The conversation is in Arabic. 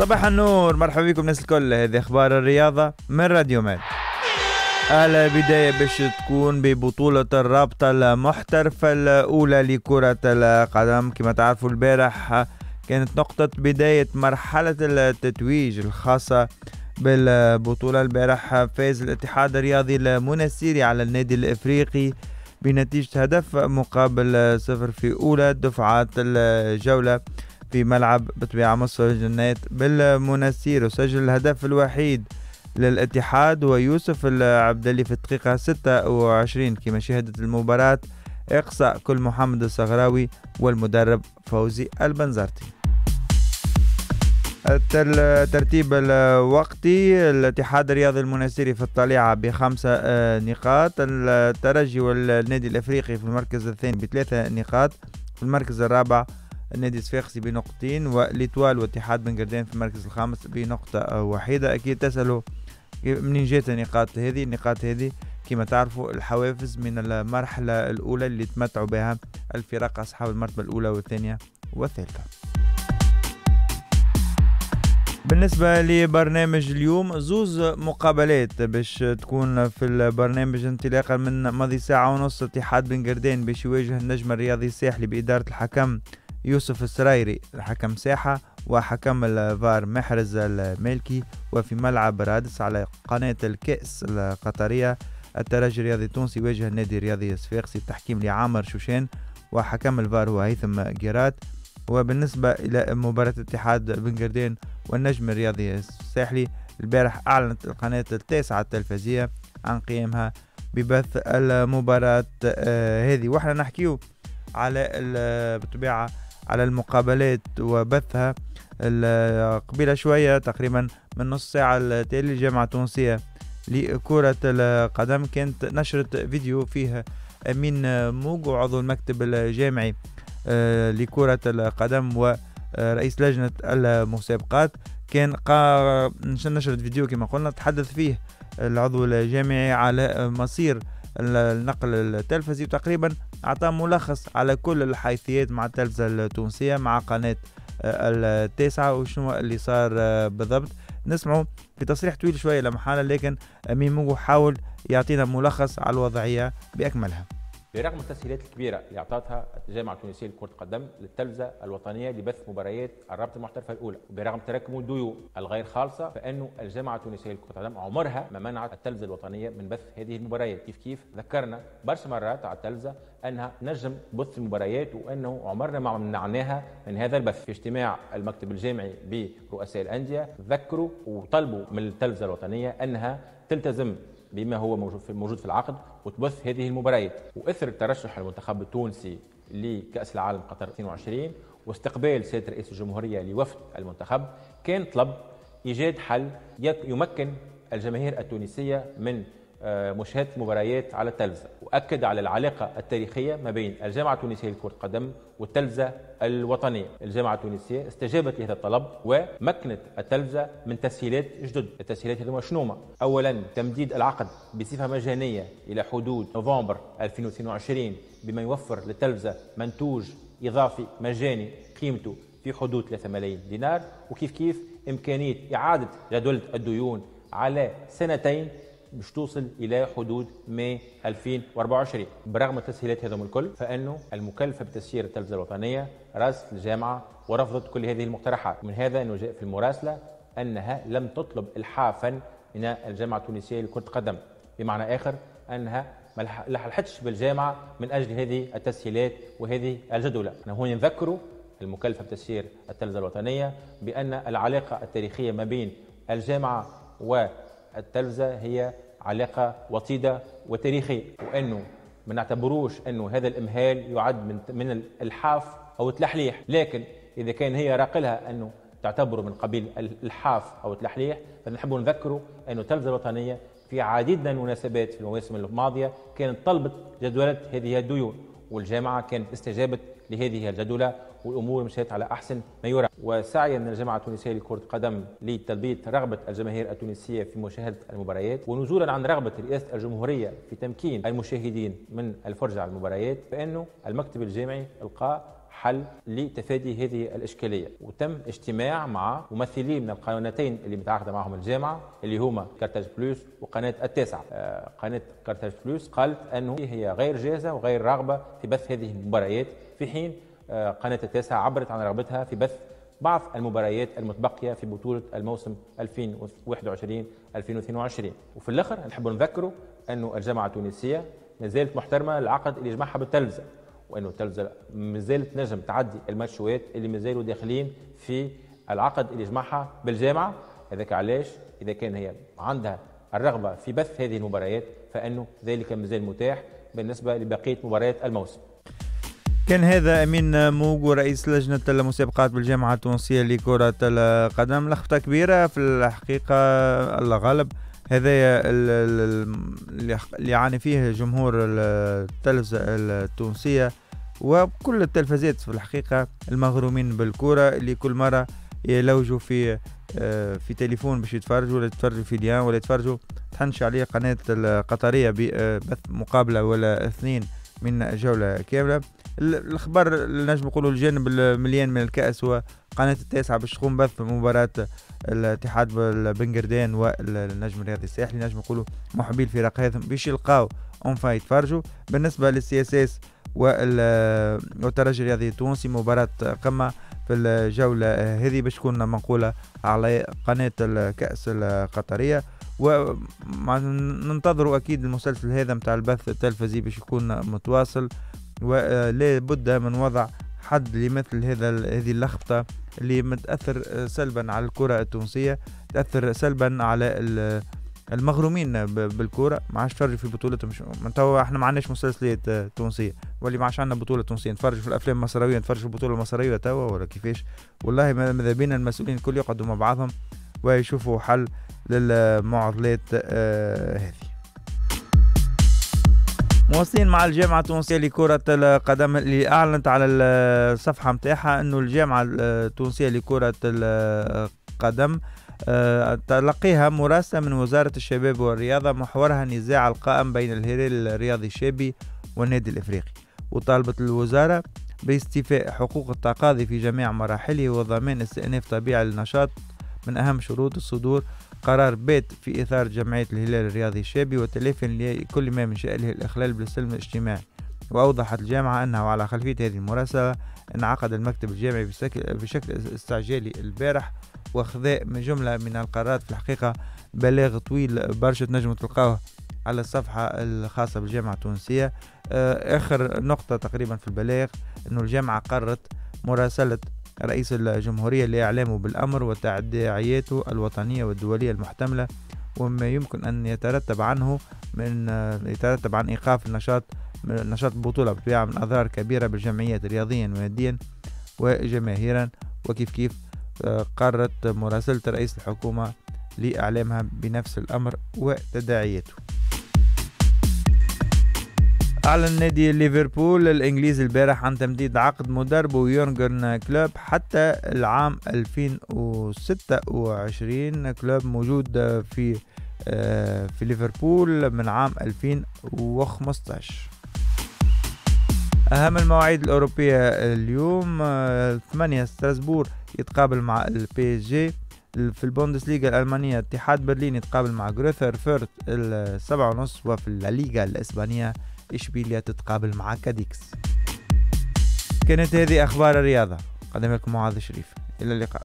صباح النور مرحبا بكم الناس الكل. هذه أخبار الرياضة من راديو مال البداية باش تكون ببطولة الرابطة المحترفة الأولى لكرة القدم. كما تعرفوا البارح كانت نقطة بداية مرحلة التتويج الخاصة بالبطولة. البارح فاز الاتحاد الرياضي المنسيري على النادي الإفريقي بنتيجة هدف مقابل صفر في أولى دفعات الجولة. في ملعب بطبيعة مصر الجنات بالمنسير وسجل الهدف الوحيد للاتحاد ويوسف العبدلي في الدقيقة 26 كما شهدت المباراة إقصاء كل محمد الصغراوي والمدرب فوزي البنزرتي. الترتيب الوقتي الاتحاد الرياضي المنستيري في الطليعة بخمسة آه، نقاط. الترجي والنادي الإفريقي في المركز الثاني بثلاثة نقاط. في المركز الرابع النادي الصفاقسي بنقطتين والإتوال واتحاد بن قردان في المركز الخامس بنقطة وحيدة. أكيد تسألوا منين جات النقاط هذه؟ النقاط هذه كما تعرفوا الحوافز من المرحلة الأولى اللي تمتعوا بها الفرق أصحاب المرتبة الأولى والثانية والثالثة. بالنسبة لبرنامج اليوم زوز مقابلات باش تكون في البرنامج انطلاقا من ماضي ساعة ونص. اتحاد بن قردان باش يواجه النجم الرياضي الساحلي بإدارة الحكم يوسف السرايري حكم ساحة وحكم الفار محرز المالكي وفي ملعب رادس على قناة الكأس القطرية الترجي الرياضي التونسي يواجه النادي الرياضي الصفاقسي التحكيم لعامر شوشان وحكم الفار هو هيثم جيرات. وبالنسبة إلى مباراة اتحاد بن قردان والنجم الرياضي الساحلي البارح أعلنت القناة التاسعة التلفزية عن قيامها ببث المباراة آه، هذه. وإحنا نحكيو على بالطبيعة على المقابلات وبثها قبيلة شوية تقريبا من نص ساعة التالي الجامعة التونسية لكرة القدم. كانت نشرت فيديو فيه أمين موغو عضو المكتب الجامعي آه، لكرة القدم ورئيس لجنة المسابقات. كان نشرت فيديو كما قلنا تحدث فيه العضو الجامعي على مصير النقل التلفزي تقريبا أعطى ملخص على كل الحيثيات مع التلفزة التونسية مع قناة آه، التاسعة وشنو اللي صار آه، بالضبط. نسمعوا في تصريح طويل شوية لمحالة لكن ميمو حاول يعطينا ملخص على الوضعية بأكملها. برغم التسهيلات الكبيرة اللي أعطتها الجامعة التونسية لكرة القدم للتلفزة الوطنية لبث مباريات الرابطة المحترفة الأولى وبرغم تراكم الديون الغير خالصة فإنه الجامعة التونسية لكرة القدم عمرها ما منعت التلفزة الوطنية من بث هذه المباريات. كيف كيف؟ ذكرنا برشا مرات على التلفزة أنها نجم بث المباريات وأنه عمرنا ما منعناها من هذا البث. في اجتماع المكتب الجامعي برؤساء الأندية ذكروا وطلبوا من التلفزة الوطنية أنها تلتزم بما هو موجود في العقد وتبث هذه المباريات. وإثر ترشح المنتخب التونسي لكأس العالم قطر 22 واستقبال سيادة رئيس الجمهورية لوفد المنتخب كان طلب إيجاد حل يمكن الجماهير التونسية من آه، مشاهدة مباريات على التلفزة. وأكد على العلاقة التاريخية ما بين الجامعة التونسية لكرة القدم والتلفزة الوطنية. الجامعة التونسية استجابت لهذا الطلب ومكنت التلفزة من تسهيلات جدد. التسهيلات هذوما شنوما أولا تمديد العقد بصفة مجانية إلى حدود نوفمبر 2022 بما يوفر للتلفزة منتوج إضافي مجاني قيمته في حدود 3 ملايين دينار. وكيف كيف؟ إمكانية إعادة جدولة الديون على سنتين باش توصل إلى حدود ماي 2024 برغم التسهيلات هذم الكل فإنه المكلفة بتسيير التلفزة الوطنية راسل الجامعة ورفضت كل هذه المقترحات. من هذا إنه جاء في المراسلة أنها لم تطلب الحافا من الجامعة التونسية لكرة القدم. بمعنى آخر أنها ما لحقتش بالجامعة من أجل هذه التسهيلات وهذه الجدولة. هون نذكروا المكلفة بتسيير التلفزة الوطنية بأن العلاقة التاريخية ما بين الجامعة و التلفزة هي علاقة وطيدة وتاريخية وأنه ما نعتبروش أنه هذا الإمهال يعد من من الإلحاف أو التلحليح لكن إذا كان هي راقلها أنه تعتبره من قبيل الإلحاف أو التلحليح فنحب نذكره أنه التلفزة الوطنية في عديد من المناسبات في المواسم الماضية كانت طلبت جدولة هذه الديون والجامعة كانت استجابت لهذه الجدولة والأمور مشيت على أحسن ما يرى وسعيا من الجامعة التونسية لكرة القدم لتلبيه رغبة الجماهير التونسية في مشاهدة المباريات ونزولا عن رغبة رئاسة الجمهورية في تمكين المشاهدين من الفرجة على المباريات فإنه المكتب الجامعي القى حل لتفادي هذه الإشكالية. وتم اجتماع مع ممثلين من القناتين اللي متعاقدة معهم الجامعة اللي هما Carthage Plus وقناة التاسعة. آه، قناة Carthage Plus قالت أنه هي غير جاهزة وغير راغبة في بث هذه المباريات في حين قناة التاسعة عبرت عن رغبتها في بث بعض المباريات المتبقية في بطولة الموسم 2021 2022 وفي الآخر نحب نذكروا أنه الجامعة التونسية ما زالت محترمة العقد اللي جمعها بالتلفزة وأنه التلفزة ما زالت نجم تعدي الماتشوات اللي ما زالوا داخلين في العقد اللي جمعها بالجامعة. هذاك علاش؟ إذا كان هي عندها الرغبة في بث هذه المباريات فإنه ذلك مازال متاح بالنسبة لبقية مباريات الموسم. كان هذا أمين موغو رئيس لجنة المسابقات بالجامعة التونسية لكرة القدم. لخبطة كبيرة في الحقيقة الله غالب هذايا اللي يعاني فيه جمهور التلفزه التونسية وكل التلفزات في الحقيقة المغرومين بالكرة اللي كل مرة يلوجوا في آه، في تليفون باش يتفرجوا ولا يتفرجوا في ليان ولا يتفرجوا. تحنش عليه قناة القطرية ببث مقابلة ولا اثنين من جولة كاملة. الأخبار اللي نجم نقولوا الجانب المليان من الكأس هو قناة التاسعة باش تقوم بث مباراة الاتحاد بن قردان والنجم الرياضي الساحلي. نجم نقولوا محبي الفرق هذم باش يلقاو اون فاي يتفرجوا بالنسبة للسي اس اس والترجي الرياضي التونسي مباراة قمة في الجولة هذه باش تكون منقولة على قناة الكأس القطرية. وننتظروا أكيد المسلسل هذا متاع البث التلفزي باش يكون متواصل. ولا بد من وضع حد لمثل هذا هذه اللخبطة اللي متأثر سلبا على الكرة التونسية تأثر سلبا على المغرومين بالكوره ما عادش تفرجوا في بطولتهم من توا إحنا ما عندناش مسلسلات تونسية. واللي ما عادش عندنا بطولة تونسية. نتفرجوا في الأفلام المصرية نتفرجوا في البطوله المصريه توا ولا كيفاش؟ والله ماذا بينا المسؤولين الكل يقعدوا مع بعضهم ويشوفوا حل للمعضلات آه هذه. مواصلين مع الجامعة التونسية لكرة القدم اللي أعلنت على الصفحة متاعها أنه الجامعة التونسية لكرة القدم آه، تلقيها مراسلة من وزارة الشباب والرياضة محورها نزاع القائم بين الهلال الرياضي الشابي والنادي الإفريقي وطالبت الوزارة باستيفاء حقوق التقاضي في جميع مراحله وضمان استئناف طبيعي للنشاط من أهم شروط الصدور قرار بات في إثار جمعية الهلال الرياضي الشابي وتلافيا لكل ما من شأنه الإخلال بالسلم الاجتماعي. وأوضحت الجامعة أنه على خلفية هذه المراسلة انعقد المكتب الجامعي بشكل استعجالي البارح وخذاء من جملة من القرارات في الحقيقة بلاغ طويل برشا تنجموا تلقاوه على الصفحة الخاصة بالجامعة التونسية. آه، آخر نقطة تقريبا في البلاغ أنه الجامعة قررت مراسلة رئيس الجمهورية لإعلامه بالأمر وتعديعياته الوطنية والدولية المحتملة وما يمكن أن يترتب عنه من آه، يترتب عن إيقاف النشاط نشاط البطولة بطبيعة من أضرار كبيرة بالجمعيات رياضيا وماديا وجماهيرا. وكيف كيف قررت مراسلة رئيس الحكومة لإعلامها بنفس الأمر وتداعياته أعلن نادي ليفربول الإنجليزي البارح عن تمديد عقد مدربه يورجن كلوب حتى العام 2026 كلوب موجود في آه، في ليفربول من عام 2015 أهم المواعيد الأوروبية اليوم 8 آه، ستراسبور يتقابل مع ال PSG في البوندسليغا الألمانية اتحاد برلين يتقابل مع Greuther Fürth السبعة ونص وفي الليغا الإسبانية إشبيليا تتقابل مع كاديكس كانت هذه أخبار الرياضة. قدم لكم معاذ شريف. إلى اللقاء.